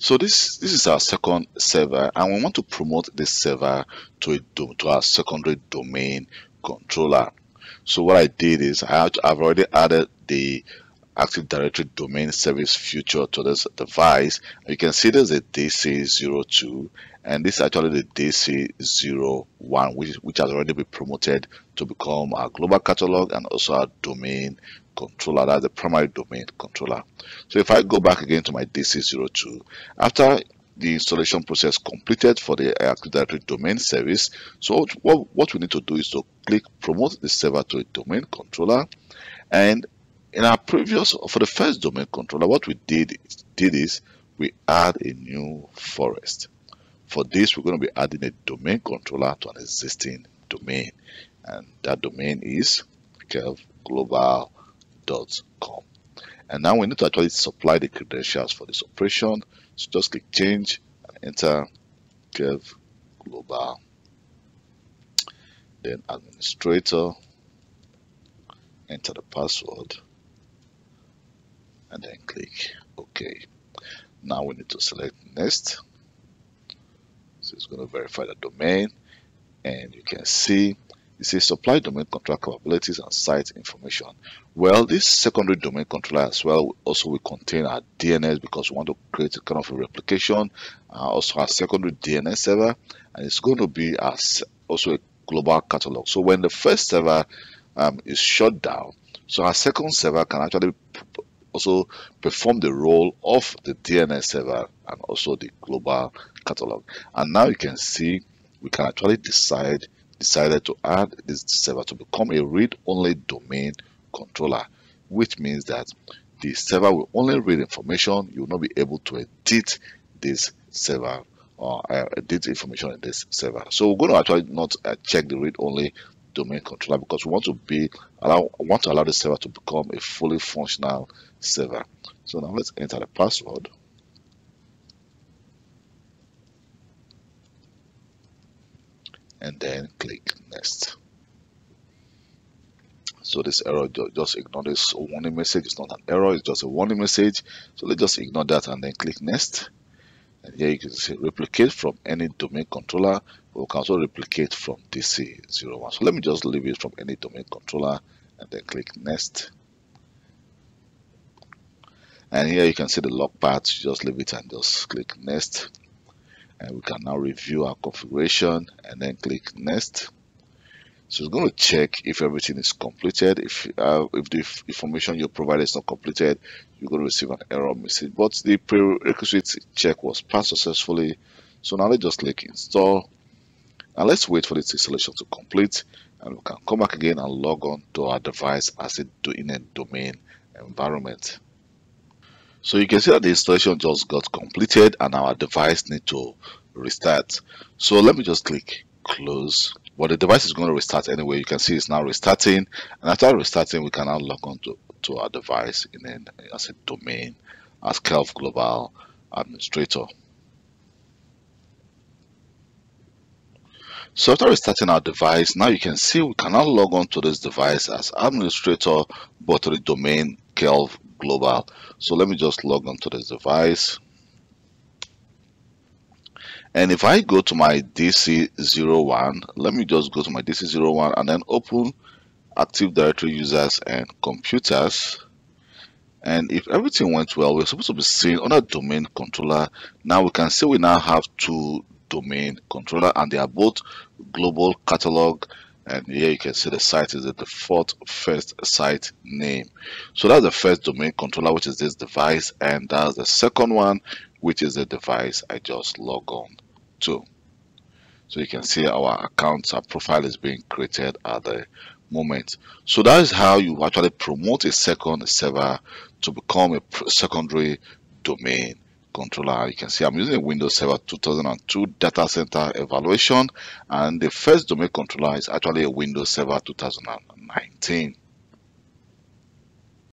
So this this is our second server, and we want to promote this server to a to our secondary domain controller. So what I did is I have already added the Active Directory domain service feature to this device. You can see there's a DC02 and this is actually the DC01 which, which has already been promoted to become our global catalog and also our domain controller that's the primary domain controller. So if I go back again to my DC02 after the installation process completed for the Active Directory domain service so what, what we need to do is to click promote the server to a domain controller. And in our previous for the first domain controller what we did did is we add a new forest. For this we're going to be adding a domain controller to an existing domain. And that domain is kelvglobal.com and now we need to actually supply the credentials for this operation so just click change and enter kelv global then administrator enter the password and then click OK. Now we need to select next. So it's going to verify the domain and you can see it says supply domain controller capabilities and site information. Well, this secondary domain controller as well also will contain our DNS because we want to create a kind of a replication. Uh, also our secondary DNS server and it's going to be as also a global catalog. So when the first server um, is shut down, so our second server can actually also perform the role of the DNS server and also the global catalog. And now you can see we can actually decide decided to add this server to become a read-only domain controller, which means that the server will only read information. You will not be able to edit this server or uh, edit information in this server. So we're going to actually not uh, check the read-only domain controller because we want to be allow want to allow the server to become a fully functional server. So now let's enter the password. And then click next. So this error, just ignore this warning message. It's not an error, it's just a warning message. So let's just ignore that and then click next. And here you can see replicate from any domain controller. We can also replicate from DC01. So let me just leave it from any domain controller and then click next and here you can see the log path just leave it and just click next and we can now review our configuration and then click next. So it's going to check if everything is completed. If uh, if the information you provided is not completed you're going to receive an error message. But the prerequisite check was passed successfully. So now let's just click install. And let's wait for this installation to complete. And we can come back again and log on to our device as do in a domain environment so you can see that the installation just got completed and our device need to restart. So let me just click close. But the device is going to restart anyway. You can see it's now restarting. And after restarting, we can now log on to, to our device in an, as a domain as Kelv Global Administrator. So after restarting our device, now you can see we can now log on to this device as administrator, but to the domain Kelv global. So let me just log on to this device. And if I go to my DC01, let me just go to my DC01 and then open Active Directory users and computers. And if everything went well, we're supposed to be seeing on a domain controller. Now we can see we now have two domain controller and they are both global catalog and here you can see the site is the default first site name. So that's the first domain controller which is this device. And that's the second one which is the device i just log on to. So you can see our accounts our profile is being created at the moment. So that is how you actually promote a second server to become a secondary domain controller. You can see I'm using a Windows Server 2022 data center evaluation and the first domain controller is actually a Windows Server 2019.